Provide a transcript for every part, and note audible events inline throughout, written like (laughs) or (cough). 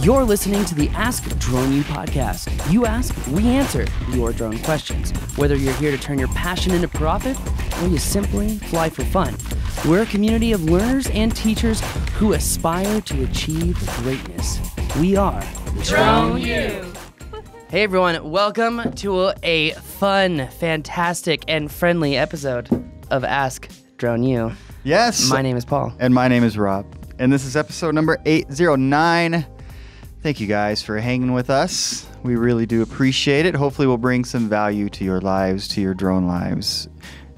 You're listening to the Ask Drone U podcast. You ask, we answer your drone questions. Whether you're here to turn your passion into profit or you simply fly for fun, we're a community of learners and teachers who aspire to achieve greatness. We are Drone U. Hey everyone, welcome to a fun, fantastic, and friendly episode of Ask Drone U. Yes. My name is Paul. And my name is Rob. And this is episode number 809. Thank you guys for hanging with us. We really do appreciate it. Hopefully, we'll bring some value to your lives, to your drone lives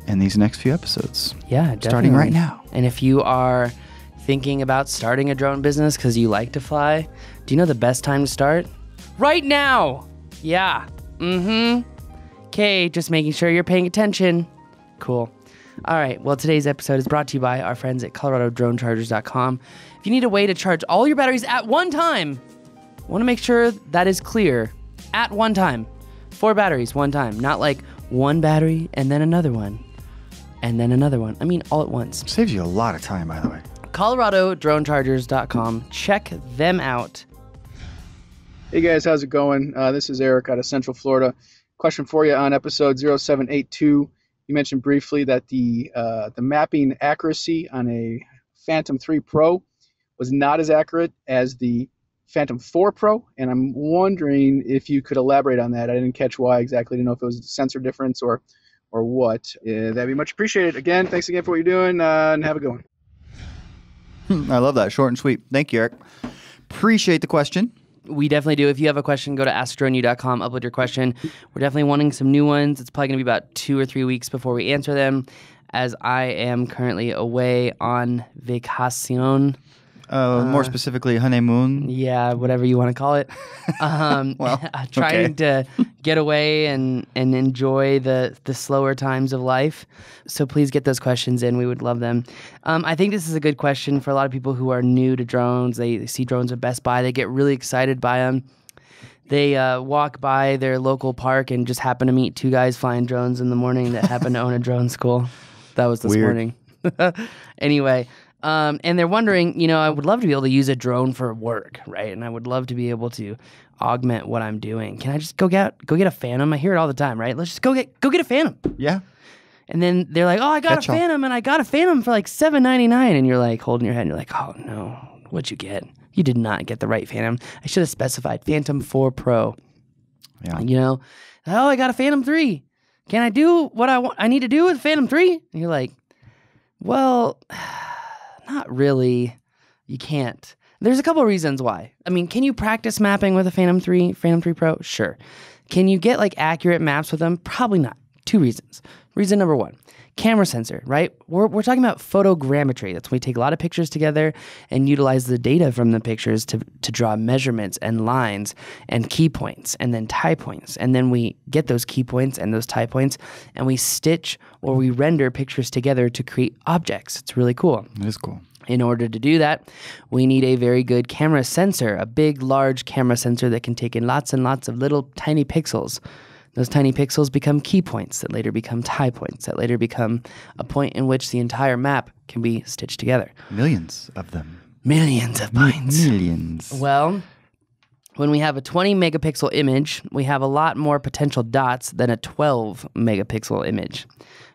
in these next few episodes. Yeah, definitely. Starting right now. And if you are thinking about starting a drone business because you like to fly, do you know the best time to start? Right now. Yeah. Mm hmm. Okay, just making sure you're paying attention. Cool. All right. Well, today's episode is brought to you by our friends at ColoradoDroneChargers.com. If you need a way to charge all your batteries at one time, want to make sure that is clear at one time. Four batteries, one time. Not like one battery and then another one and then another one. I mean, all at once. Saves you a lot of time, by the way. ColoradoDroneChargers.com. Check them out. Hey guys, how's it going? Uh, this is Eric out of Central Florida. Question for you on episode 0782. You mentioned briefly that the uh, the mapping accuracy on a Phantom 3 Pro was not as accurate as the Phantom 4 Pro, and I'm wondering if you could elaborate on that. I didn't catch why exactly. I didn't know if it was a sensor difference or or what. Uh, that'd be much appreciated. Again, thanks again for what you're doing, uh, and have a good one. I love that. Short and sweet. Thank you, Eric. Appreciate the question. We definitely do. If you have a question, go to AskDroneU.com, upload your question. We're definitely wanting some new ones. It's probably going to be about two or three weeks before we answer them, as I am currently away on vacation. Uh, more specifically, honeymoon. Yeah, whatever you want to call it. (laughs) Um, Well, (laughs) trying to get away and, and enjoy the, the slower times of life. So please get those questions in. We would love them. Um, I think this is a good question for a lot of people who are new to drones. They, they see drones at Best Buy, they get really excited by them. They uh, walk by their local park and just happen to meet two guys flying drones in the morning that happen to own a drone school. That was this Weird. morning. (laughs) anyway, um, and they're wondering, you know, I would love to be able to use a drone for work, right? And I would love to be able to augment what I'm doing. Can I just go get go get a Phantom? I hear it all the time, right? Let's just go get go get a Phantom. Yeah. And then they're like, "Oh, I got Catch-all. a Phantom, and I got a Phantom for like seven ninety nine. And you're like holding your head, and you're like, "Oh no, what'd you get? You did not get the right Phantom. I should have specified Phantom Four Pro. Yeah. You know, oh, I got a Phantom Three. Can I do what I want? I need to do with Phantom Three? And you're like, well, not really. You can't. There's a couple reasons why. I mean, can you practice mapping with a Phantom 3, Phantom 3 Pro? Sure. Can you get like accurate maps with them? Probably not. Two reasons. Reason number one camera sensor, right? We're, we're talking about photogrammetry. That's when we take a lot of pictures together and utilize the data from the pictures to, to draw measurements and lines and key points and then tie points. And then we get those key points and those tie points and we stitch or we render pictures together to create objects. It's really cool. It is cool. In order to do that, we need a very good camera sensor, a big, large camera sensor that can take in lots and lots of little tiny pixels. Those tiny pixels become key points that later become tie points, that later become a point in which the entire map can be stitched together. Millions of them. Millions of points. Millions. Well, when we have a 20 megapixel image, we have a lot more potential dots than a 12 megapixel image.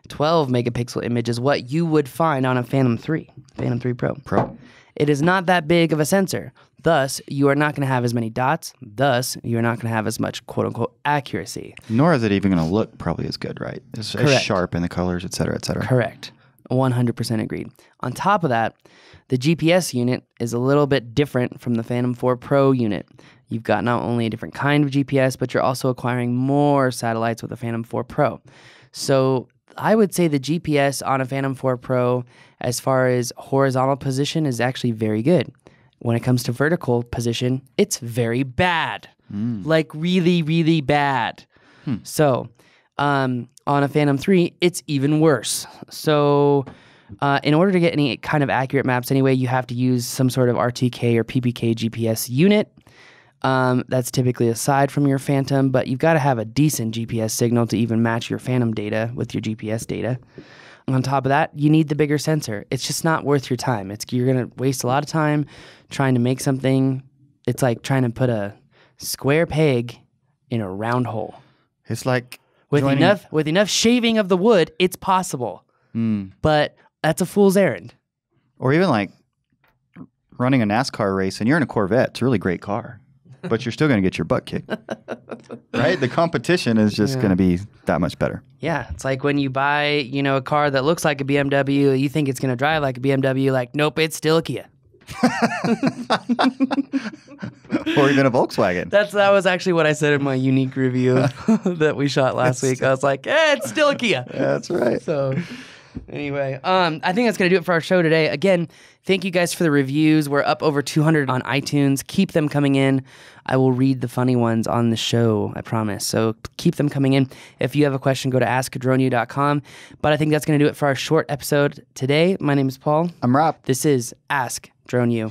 12 megapixel image is what you would find on a Phantom 3, Phantom 3 Pro. Pro. It is not that big of a sensor. Thus, you are not going to have as many dots. Thus, you are not going to have as much quote unquote accuracy. Nor is it even going to look probably as good, right? It's Correct. sharp in the colors, et cetera, et cetera. Correct. 100% agreed. On top of that, the GPS unit is a little bit different from the Phantom 4 Pro unit. You've got not only a different kind of GPS, but you're also acquiring more satellites with the Phantom 4 Pro. So I would say the GPS on a Phantom 4 Pro, as far as horizontal position, is actually very good. When it comes to vertical position, it's very bad. Like really, really bad. So, um, on a Phantom 3, it's even worse. So, uh, in order to get any kind of accurate maps anyway, you have to use some sort of RTK or PPK GPS unit. Um, that's typically aside from your Phantom, but you've got to have a decent GPS signal to even match your Phantom data with your GPS data. On top of that, you need the bigger sensor. It's just not worth your time. It's you're gonna waste a lot of time trying to make something it's like trying to put a square peg in a round hole. It's like With joining- enough with enough shaving of the wood, it's possible. Mm. But that's a fool's errand. or even like running a NASCAR race and you're in a Corvette. It's a really great car, but you're still going to get your butt kicked. (laughs) right? The competition is just Yeah. going to be that much better. Yeah, it's like when you buy, you know, a car that looks like a BMW, you think it's going to drive like a BMW, like nope, it's still a Kia. (laughs) (laughs) or even a Volkswagen. That's that was actually what I said in my Yuneec review that we shot last week. I was like, eh, it's still a Kia. That's right. So anyway, um, I think that's gonna do it for our show today. Again, thank you guys for the reviews. We're up over 200 on iTunes. Keep them coming in. I will read the funny ones on the show. I promise. So keep them coming in. If you have a question, go to askadroneu.com. But I think that's gonna do it for our short episode today. My name is Paul. I'm Rob. This is Ask Drone U.